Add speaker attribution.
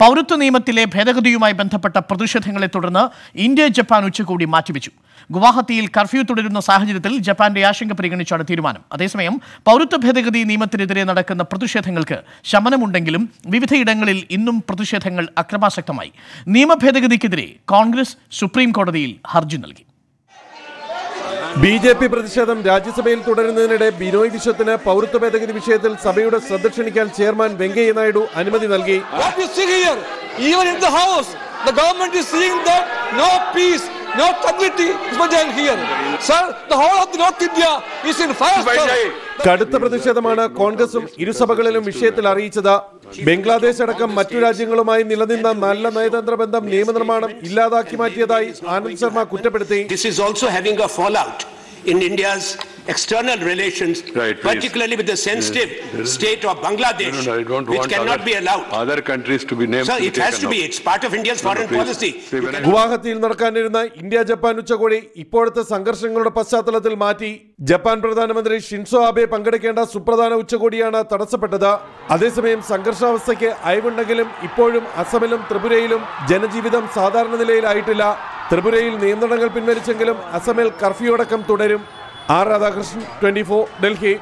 Speaker 1: പൗരത്വ നിയമത്തിലെ ഭേദഗതിയുമായി ബന്ധപ്പെട്ട പ്രതിഷേധങ്ങളെ തുടർന്ന് ഇന്ത്യ ജപ്പാൻ ഉച്ചകോടി മാറ്റിവെച്ചു. ഗുവാഹത്തിയിൽ കർഫ്യൂ തുടരുന്ന സാഹചര്യത്തിൽ ജപ്പാന്റെ ആശങ്ക പരിഗണിച്ചാണ് തീരുമാനം. അതേസമയം പൗരത്വ ഭേദഗതി നിയമത്തിനെതിരെ നടക്കുന്ന പ്രതിഷേധങ്ങൾക്ക് ശമനമുണ്ടെങ്കിലും വിവിധയിടങ്ങളിൽ ഇന്നും പ്രതിഷേധങ്ങൾ അക്രമാസക്തമായി. നിയമ ഭേദഗതിക്കെതിരെ കോൺഗ്രസ് സുപ്രീം കോടതിയിൽ ഹർജി നൽകി.
Speaker 2: ബി ജെ പി പ്രതിഷേധം രാജ്യസഭയിൽ തുടരുന്നതിനിടെ ബിനോയ് വിശ്വത്തിന് പൗരത്വ ഭേദഗതി വിഷയത്തിൽ സഭയുടെ ശ്രദ്ധ ക്ഷണിക്കാൻ ചെയർമാൻ വെങ്കയ്യ നായിഡു അനുമതി നൽകി.
Speaker 3: The government is seeing that no peace, no community is present here. Sir, the whole of the North India is in fire. sir.
Speaker 2: കടുത്ത പ്രതിഷേധമാണ് കോൺഗ്രസും ഇരുസഭകളിലും വിഷയത്തിൽ അറിയിച്ചത് ബംഗ്ലാദേശ് അടക്കം മറ്റു രാജ്യങ്ങളുമായി നിലനിന്ന നല്ല നയതന്ത്ര ബന്ധം നിയമനിർമ്മാണം ഇല്ലാതാക്കി മാറ്റിയതായി ആനന്ദ് ശർമ്മ കുറ്റപ്പെടുത്തി
Speaker 4: This is also having a fallout in India's external relations,
Speaker 5: Right,
Speaker 4: particularly with the sensitive yes, state of Bangladesh,
Speaker 5: No, no, I don't
Speaker 4: which
Speaker 5: want
Speaker 4: cannot
Speaker 5: other,
Speaker 4: be allowed.
Speaker 5: other countries to be named.
Speaker 4: Sir, it has to be.
Speaker 5: out.
Speaker 4: It's part of India's
Speaker 5: No, no,
Speaker 4: foreign policy.
Speaker 2: ഗുവാഹത്തിയിൽ നടക്കാനിരുന്ന India Japan ഉച്ചകോടി ഇപ്പോഴത്തെ സംഘർഷങ്ങളുടെ പശ്ചാത്തലത്തിൽ മാറ്റി Japan പ്രധാനമന്ത്രി Shinzo Abe പങ്കെടുക്കേണ്ട സുപ്രധാന ഉച്ചകോടിയാണ് തടസ്സപ്പെട്ടത് അതേസമയം സംഘർഷാവസ്ഥയ്ക്ക് അയവുണ്ടെങ്കിലും ഇപ്പോഴും അസമിലും ത്രിപുരയിലും ജനജീവിതം സാധാരണ നിലയിലായിട്ടില്ല ത്രിപുരയിൽ നിയന്ത്രണങ്ങൾ പിൻവലിച്ചെങ്കിലും അസമിൽ കർഫ്യൂ അടക്കം തുടരും R Radhakrishnan? Twenty four Delhi.